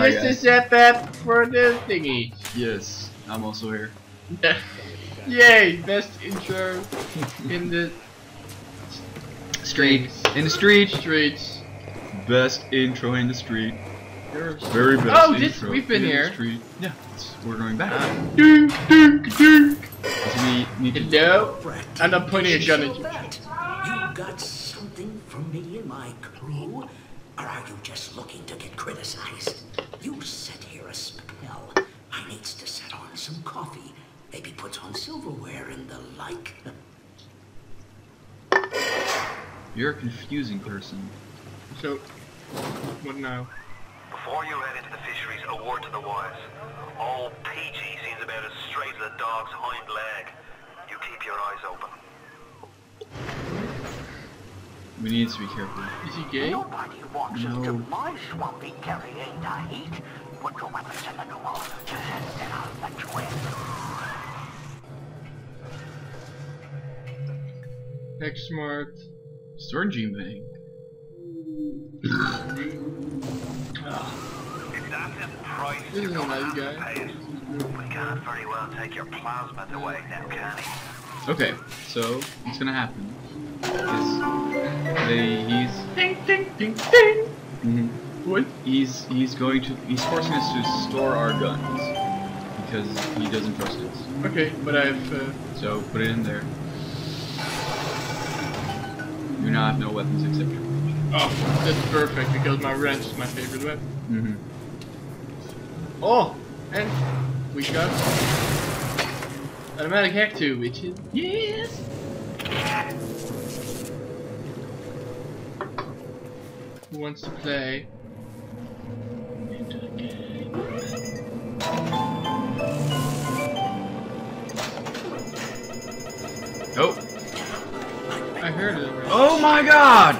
Hello. Hi, this guys. is a pep for the thingy. Yes, I'm also here. Yay! Best intro in the Street. In the street. streets. Best intro in the street. Yours. Very best Oh, this- intro we've been in here. The street. Yeah, it's- we're going back. Uh, dink, dink, dink. So we need to Hello. And I'm pointing a gun at you. You got something from me and my crew? Or are you just looking to get criticized? You sit here a spell. I needs to set on some coffee. Maybe puts on silverware and the like. You're a confusing person. So, what now? Before you head into the fisheries, a word to the wise. Old Peach seems about as straight as a dog's hind leg. You keep your eyes open. We need to be careful. Is he gay? Nobody walks No. into my swampy carrying the heat. Put your weapons in the door, and then I'll let you in. Heck smart. Storm Bank. If that's the price This is a nice guy. we can't very well take your plasmids away now, can he? Okay, so what's gonna happen is they, he's Ding, ding, ding, ding. mhm, What? he's he's going to he's forcing us to store our guns because he doesn't trust us. Okay, but I've. Uh, So put it in there. You now have no weapons except your wrench. oh, that's perfect because my wrench is my favorite weapon. Mm-hmm. Oh, and we got automatic hack too, which is yes. Who wants to play? Into the game. Oh. I heard it. Already. Oh my god!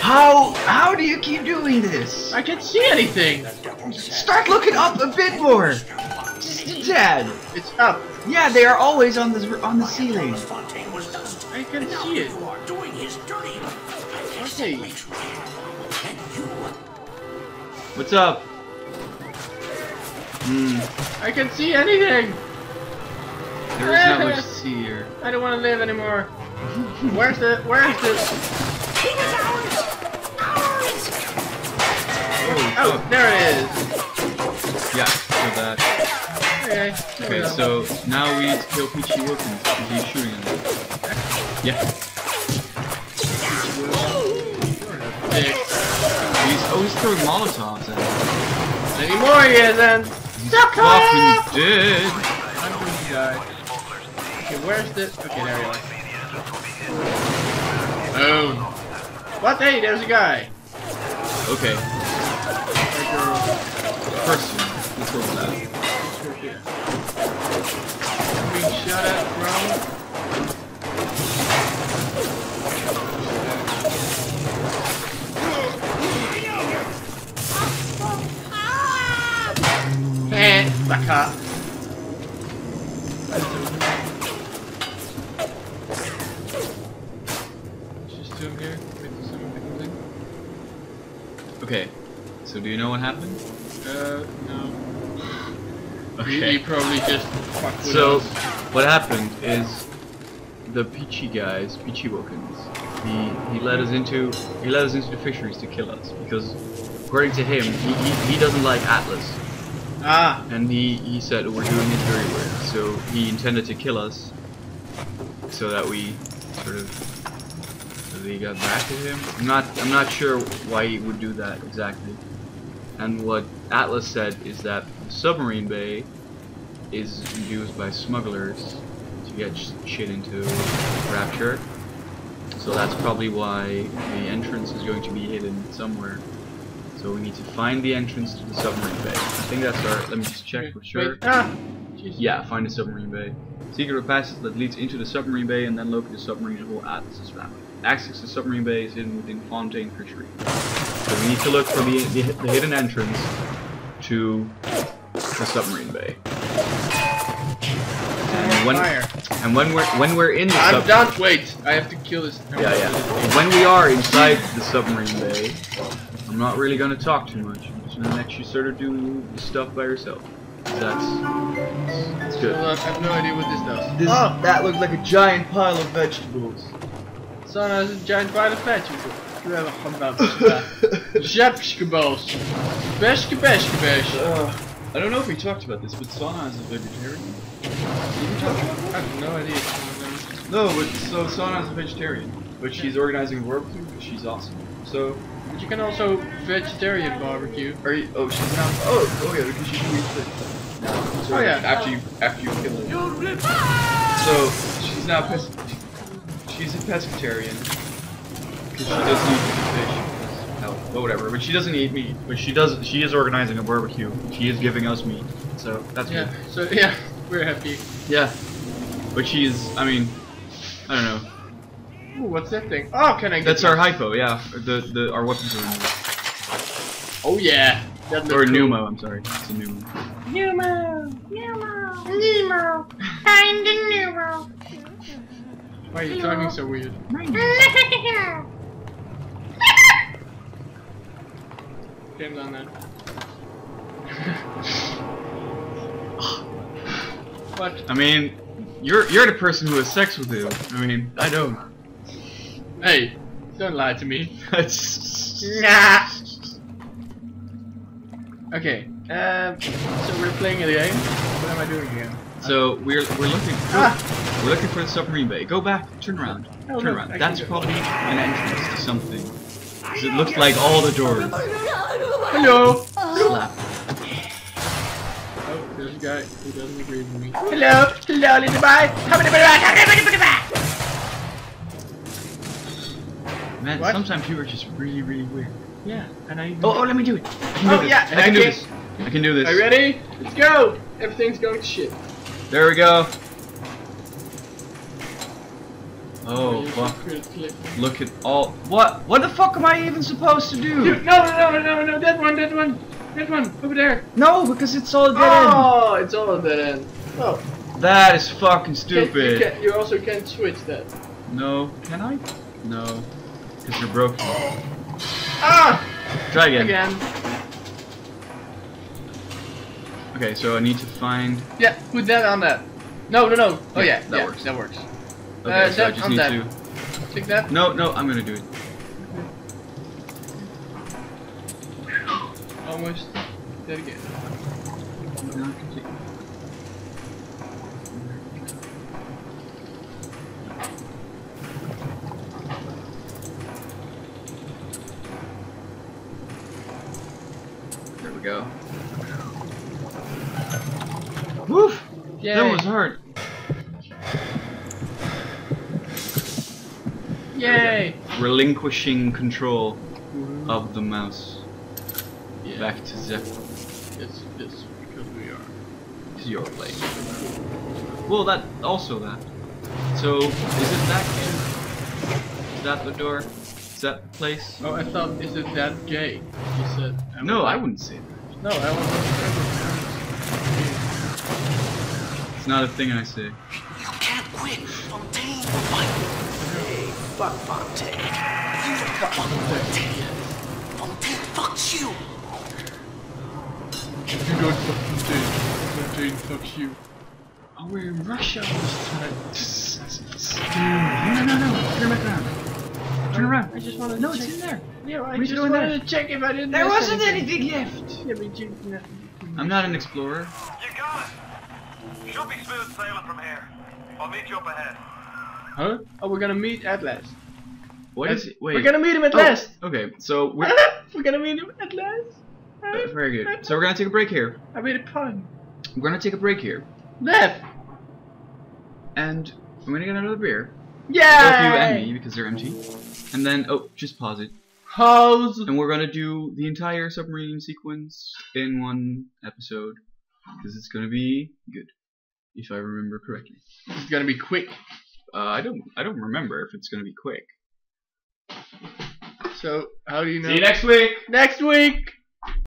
How how do you keep doing this? I can't see anything. Start looking up a bit more. Just a tad. It's up. Yeah, they are always on the on the ceiling. Fontaine was dust. I can now see it. You are doing his dirty. Okay. And you What's up? Hmm. I can see anything. There is not much to see here. I don't want to live anymore. Where's the? Where's the? Oh, Oh, there it is. yeah, so that. Okay. Okay, so now we need to kill Peachy Wilkins because he's shooting at us. Yeah, Dick. He's oh he's throwing Molotovs at us. Anymore he isn't. Suck Fucking dead. I'm going to die. Okay, where's the? Okay, there you are. Boom. Oh. What? Hey, there's a guy. Okay, person. Let's go with that. Being shot at from. Comes in. Okay, so do you know what happened? Uh, no. He, Okay. he probably just fucked with So, us. what happened is the Peachy guys, Peachy Wilkins, he he led us into he led us into the fisheries to kill us because according to him, he, he, he doesn't like Atlas, Ah, and he he said we're doing it very weird. So he intended to kill us so that we sort of we got back to him. I'm not I'm not sure why he would do that exactly. And what Atlas said is that the submarine bay is used by smugglers to get shit into Rapture. So that's probably why the entrance is going to be hidden somewhere. So we need to find the entrance to the submarine bay. I think that's our. Let me just check for sure. Ah. Yeah, find the submarine bay. Secret passage that leads into the submarine bay and then locate the submarine to hold Atlas's family. Access to submarine bay is hidden within Fontaine Fishery. So we need to look for the, the, the hidden entrance to the submarine bay. And when, and when we're when we're in the I'm done. Wait, I have to kill this. yeah yeah when we are inside the submarine bay, I'm I'm not really gonna talk too much. I'm just gonna let you sort of do the stuff by yourself. That's that's good. Hold on, I have no idea what this does. This, oh, that looks like a giant pile of vegetables. Son has een giant pile of vegetables. We hebben gewoon Vegetables. Beshke beshke besh. Uh, I don't know if we talked about this, but Sona is a vegetarian. Did we talk about I have no idea. No, but so Sona is a vegetarian, but she's organizing a barbecue. but She's awesome. So, But you can also vegetarian barbecue. are you? Oh, she's now. Oh, oh yeah, because she can eat fish. Now, so Oh, yeah. After you, after you kill it. So she's now pes- she's a pescatarian because she doesn't eat fish. because health, But whatever. But she doesn't eat meat. But she does. She is organizing a barbecue. She is giving us meat. So that's Yeah. good. So yeah, we're happy. Yeah. But she's. I mean, I don't know. Ooh, what's that thing? Oh, can I get That's my- our hypo. Yeah. The the our weapons are removed. Oh yeah. That looks Or cool. pneumo. I'm sorry. It's a pneumo. Nemo. Nemo. Nemo. Find the Nemo. Why are you talking so weird? James on that. what? I mean, you're you're the person who has sex with him. I mean, I don't. Hey, don't lie to me. Nah. Okay. Um. So we're playing a game. What am I doing again? So we're we're looking for, Ah. we're looking for the submarine bay. Go back, turn around, Oh, turn look, around. I That's do it. probably an entrance to something. 'Cause It looks like all the doors. Hello. Slap. Oh, there's a guy who doesn't agree with me. Hello. Hello, little boy. Man, What? sometimes you are just really really weird. Yeah, and I. Oh, oh, let me do it. I can do Oh, this. yeah, I can and do this. I can do this. Are you ready? Let's go. Everything's going to shit. There we go. Oh, oh fuck! could. Look at all. What? What the fuck am I even supposed to do? Dude, no, no, no, no, no, that one, that one, that one, over there. No, because it's all dead end. Oh, it's all dead end. Oh, That is fucking can- stupid. You, can, you also can't switch that. No, can I? No, because you're broken. Ah, Try again. again. Okay, so I need to find. Yeah, put that on that. No, no, no. Oh Yeah, yeah, that yeah, works. That works. Okay, Uh, so I that- just need that. to. Click that. No, no, I'm gonna do it. Almost. That again. Not complete. There we go. Woof! Yay. That was hard. Yay. Relinquishing control of the mouse. Yeah. Back to Zeph. It's, it's because we are. It's your place. Well, that also that. So, is it that game? Is that the door? Is that the place? Oh, I thought, is it that gay? You said. No, was I wouldn't say that. No, I was. It's not a thing I say. You can't quit. Fontaine will fight. Hey, fuck Fontaine. You fuck Fontaine. Fontaine fucks you. You don't fucking do. Fontaine fucks you. Oh, we're in Russia this time. No, no, no, no. Turn back around. Turn around. I just wanted to No, it's in there. Yeah, I What are you just doing wanted there? to check if I didn't. There miss wasn't anything. anything left. Yeah, but you. no. I'm not an explorer. You got it. Should be smooth sailing from here. I'll meet you up ahead. Huh? Oh, we're gonna meet at last. What is it? Wait. We're gonna meet him at Oh, last. Okay, so we're we're gonna meet him at last. uh, very good. So we're gonna take a break here. I made a pun. We're gonna take a break here, Left. and I'm gonna get another beer. Yeah. Both you and me because they're empty. And then oh, just pause it. How's And we're gonna do the entire submarine sequence in one episode because it's gonna be good, if I remember correctly. it's gonna be quick. Uh, I don't, I don't remember if it's gonna be quick. So how do you know? See you next week. next week.